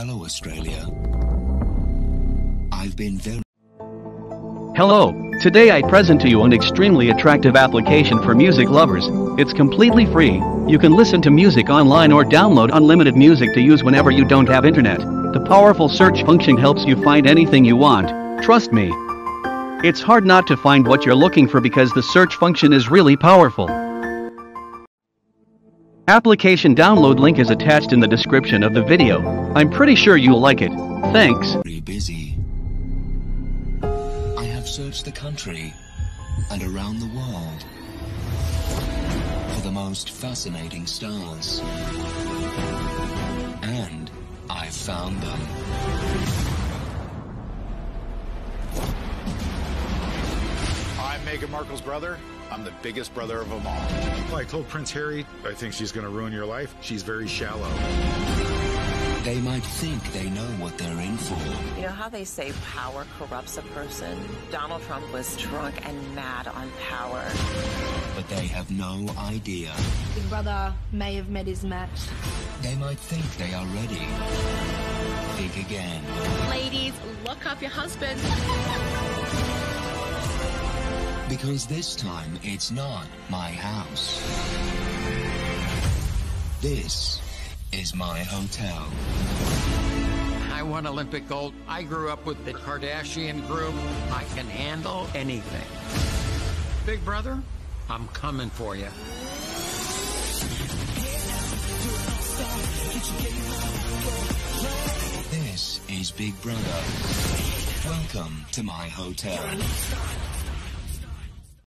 Hello, Australia. I've been very. Hello, today I present to you an extremely attractive application for music lovers. It's completely free. You can listen to music online or download unlimited music to use whenever you don't have internet. The powerful search function helps you find anything you want. Trust me. It's hard not to find what you're looking for because the search function is really powerful. Application download link is attached in the description of the video. I'm pretty sure you'll like it. Thanks. very busy. I have searched the country and around the world for the most fascinating stars. And I found them. I'm Meghan Markle's brother. I'm the biggest brother of them all. I told Prince Harry, I think she's going to ruin your life. She's very shallow. They might think they know what they're in for. You know how they say power corrupts a person? Donald Trump was drunk and mad on power. but they have no idea. Big brother may have met his match. They might think they are ready. Think again. Ladies, look up your husband. Because this time it's not my house. This is my hotel. I won Olympic gold. I grew up with the Kardashian group. I can handle anything. Big brother, I'm coming for you. This is Big Brother. Welcome to my hotel.